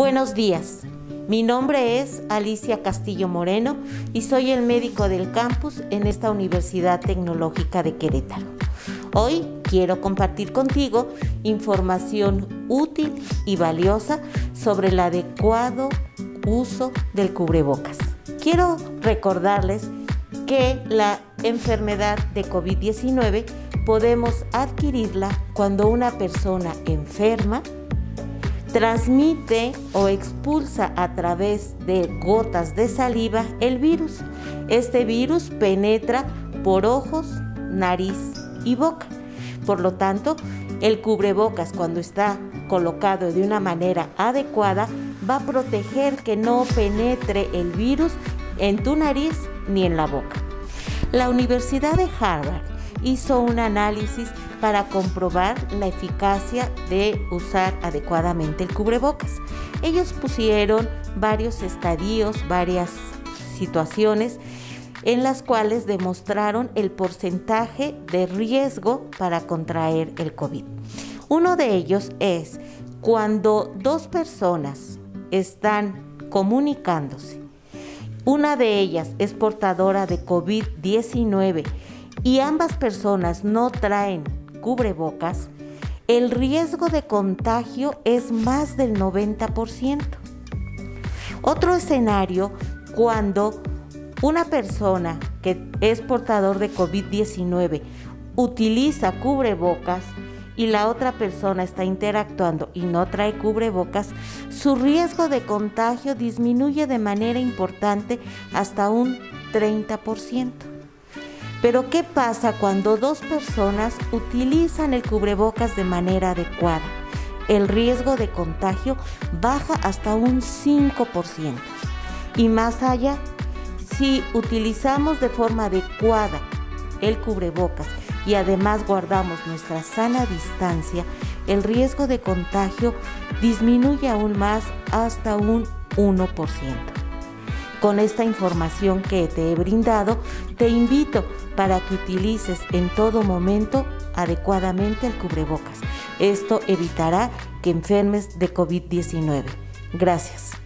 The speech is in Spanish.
Buenos días. Mi nombre es Alicia Castillo Moreno y soy el médico del campus en esta Universidad Tecnológica de Querétaro. Hoy quiero compartir contigo información útil y valiosa sobre el adecuado uso del cubrebocas. Quiero recordarles que la enfermedad de COVID-19 podemos adquirirla cuando una persona enferma transmite o expulsa a través de gotas de saliva el virus. Este virus penetra por ojos, nariz y boca. Por lo tanto, el cubrebocas cuando está colocado de una manera adecuada va a proteger que no penetre el virus en tu nariz ni en la boca. La Universidad de Harvard hizo un análisis para comprobar la eficacia de usar adecuadamente el cubrebocas. Ellos pusieron varios estadios, varias situaciones en las cuales demostraron el porcentaje de riesgo para contraer el COVID. Uno de ellos es cuando dos personas están comunicándose, una de ellas es portadora de COVID-19 y ambas personas no traen cubrebocas, el riesgo de contagio es más del 90%. Otro escenario cuando una persona que es portador de COVID-19 utiliza cubrebocas y la otra persona está interactuando y no trae cubrebocas, su riesgo de contagio disminuye de manera importante hasta un 30%. Pero ¿qué pasa cuando dos personas utilizan el cubrebocas de manera adecuada? El riesgo de contagio baja hasta un 5%. Y más allá, si utilizamos de forma adecuada el cubrebocas y además guardamos nuestra sana distancia, el riesgo de contagio disminuye aún más hasta un 1%. Con esta información que te he brindado, te invito para que utilices en todo momento adecuadamente el cubrebocas. Esto evitará que enfermes de COVID-19. Gracias.